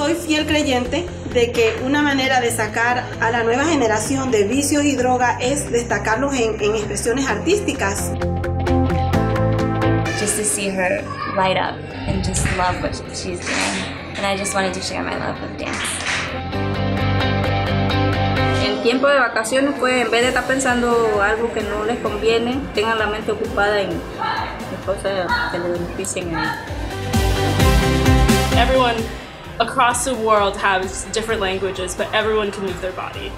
soy fiel creyente de que una manera de sacar a la nueva generación de vicios y droga es destacarlos en, en expresiones artísticas. Just to see her light up and just love what she's doing. And I just wanted to share my love of dance. En tiempo de vacaciones, pues en vez de estar pensando algo que no les conviene, tengan la mente ocupada en, en cosas que les beneficien a ellos. Everyone across the world has different languages, but everyone can move their body.